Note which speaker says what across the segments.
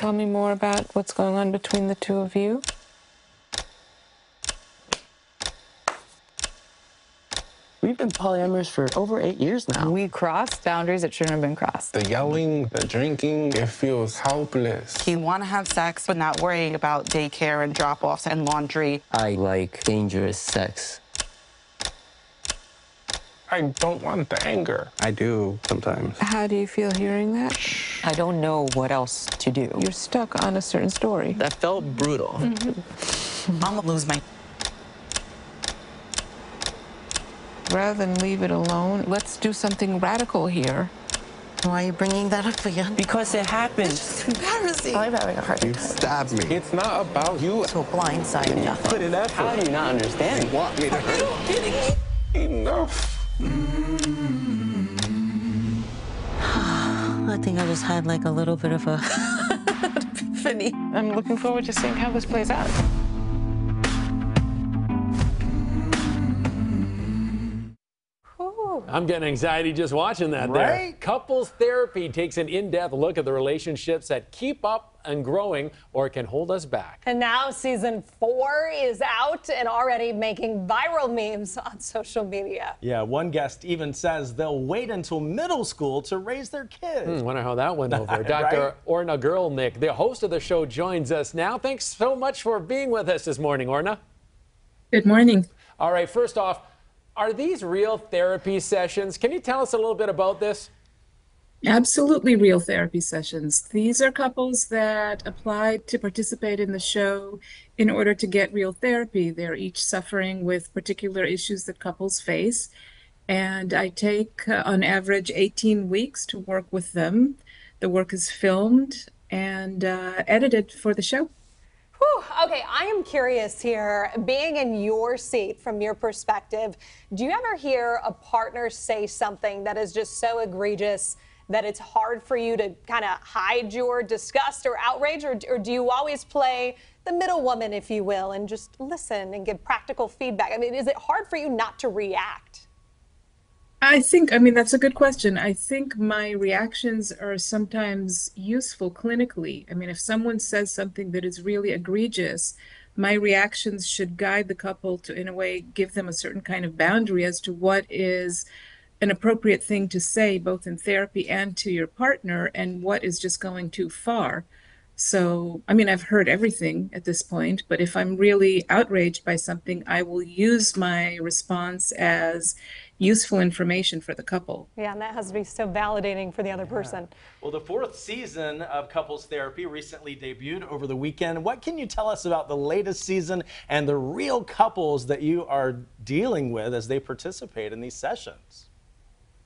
Speaker 1: tell me more about what's going on between the two of you?
Speaker 2: We've been polyamorous for over eight years now.
Speaker 3: We crossed boundaries that shouldn't have been crossed.
Speaker 4: The yelling, the drinking, it feels helpless.
Speaker 5: You want to have sex, but not worrying about daycare and drop offs and laundry.
Speaker 2: I like dangerous sex.
Speaker 4: I don't want the anger. I do sometimes.
Speaker 1: How do you feel hearing that?
Speaker 3: I don't know what else to do.
Speaker 1: You're stuck on a certain story.
Speaker 2: That felt brutal. Mm-hmm.
Speaker 5: I'm gonna lose my.
Speaker 1: Rather than leave it alone, let's do something radical here.
Speaker 5: Why are you bringing that up again?
Speaker 2: Because it happened.
Speaker 5: It's embarrassing. I'm having a heart
Speaker 4: You
Speaker 5: attack.
Speaker 4: stabbed me. It's not about you.
Speaker 5: So blindsided. Yeah.
Speaker 2: Put in effort. How do you not understand?
Speaker 4: You want me to hurt?
Speaker 5: kidding me?
Speaker 4: Enough. Mm.
Speaker 5: I think I just had like a little bit of a epiphany.
Speaker 1: I'm looking forward to seeing how this plays out.
Speaker 6: I'm getting anxiety just watching that there.
Speaker 7: Right?
Speaker 6: Couples therapy takes an in-depth look at the relationships that keep up and growing or it can hold us back.
Speaker 8: And now season four is out and already making viral memes on social media.
Speaker 7: Yeah, one guest even says they'll wait until middle school to raise their kids.
Speaker 6: Hmm, wonder how that went over.
Speaker 7: Right?
Speaker 6: Dr. Orna Guralnik, the host of the show, joins us now. Thanks so much for being with us this morning, Orna.
Speaker 9: Good morning.
Speaker 6: All right, first off, are these real therapy sessions? Can you tell us a little bit about this?
Speaker 9: Absolutely real therapy sessions. These are couples that applied to participate in the show in order to get real therapy. They're each suffering with particular issues that couples face. And I take, uh, on average, 18 weeks to work with them. The work is filmed and uh, edited for the show.
Speaker 8: Whew, okay, I am curious here, being in your seat from your perspective, do you ever hear a partner say something that is just so egregious that it's hard for you to kind of hide your disgust or outrage, or, or do you always play the middle woman, if you will, and just listen and give practical feedback? I mean, is it hard for you not to react?
Speaker 9: I think, I mean, that's a good question. I think my reactions are sometimes useful clinically. I mean, if someone says something that is really egregious, my reactions should guide the couple to, in a way, give them a certain kind of boundary as to what is an appropriate thing to say, both in therapy and to your partner, and what is just going too far. So, I mean, I've heard everything at this point, but if I'm really outraged by something, I will use my response as useful information for the couple.
Speaker 8: Yeah, and that has to be so validating for the other person.
Speaker 7: Well, the fourth season of Couples Therapy recently debuted over the weekend. What can you tell us about the latest season and the real couples that you are dealing with as they participate in these sessions?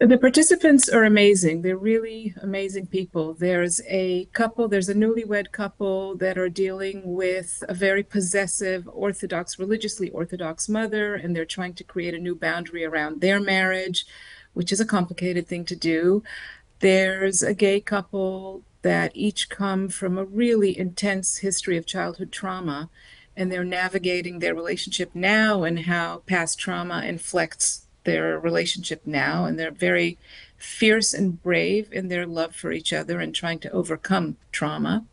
Speaker 9: The participants are amazing. They're really amazing people. There's a couple, there's a newlywed couple that are dealing with a very possessive, orthodox, religiously orthodox mother, and they're trying to create a new boundary around their marriage, which is a complicated thing to do. There's a gay couple that each come from a really intense history of childhood trauma, and they're navigating their relationship now and how past trauma inflects their relationship now and they're very fierce and brave in their love for each other and trying to overcome trauma.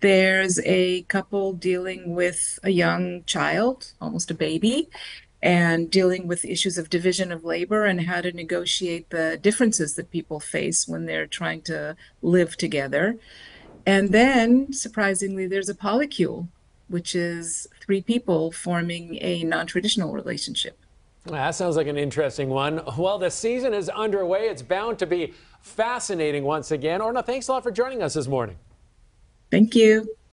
Speaker 9: There's a couple dealing with a young child, almost a baby, and dealing with issues of division of labor and how to negotiate the differences that people face when they're trying to live together. And then, surprisingly, there's a polycule, which is three people forming a non traditional relationship.
Speaker 6: That sounds like an interesting one. Well, the season is underway. It's bound to be fascinating once again. Orna, thanks a lot for joining us this morning.
Speaker 9: Thank you.